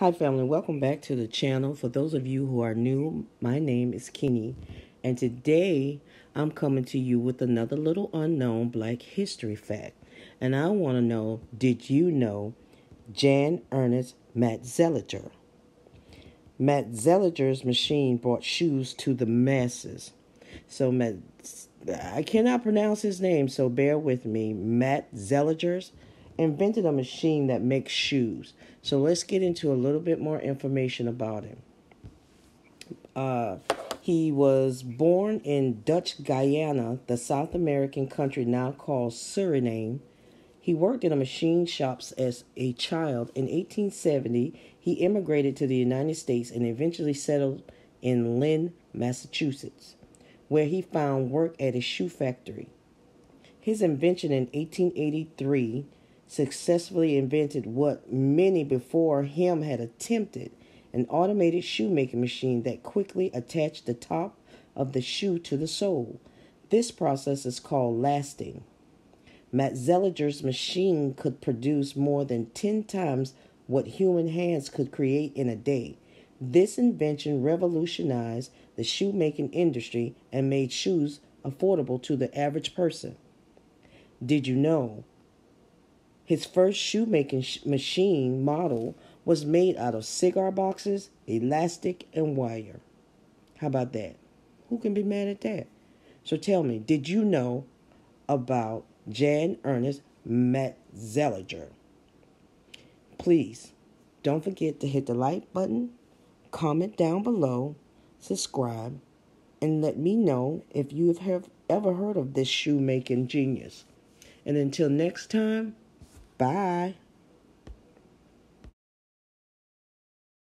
Hi, family. Welcome back to the channel. For those of you who are new, my name is Keni, and today I'm coming to you with another little unknown black history fact. And I want to know did you know Jan Ernest Matzeliger? Matzeliger's machine brought shoes to the masses. So, Matt, I cannot pronounce his name, so bear with me. Matzeliger's invented a machine that makes shoes. So let's get into a little bit more information about him. Uh, he was born in Dutch Guyana, the South American country now called Suriname. He worked in a machine shops as a child. In 1870, he immigrated to the United States and eventually settled in Lynn, Massachusetts, where he found work at a shoe factory. His invention in 1883 successfully invented what many before him had attempted an automated shoemaking machine that quickly attached the top of the shoe to the sole. This process is called lasting. Matzeliger's machine could produce more than 10 times what human hands could create in a day. This invention revolutionized the shoemaking industry and made shoes affordable to the average person. Did you know his first shoemaking sh- machine model was made out of cigar boxes, elastic, and wire. How about that? Who can be mad at that? So tell me, did you know about Jan Ernest Matzeliger? Please don't forget to hit the like button, comment down below, subscribe, and let me know if you have ever heard of this shoemaking genius. And until next time, Bye.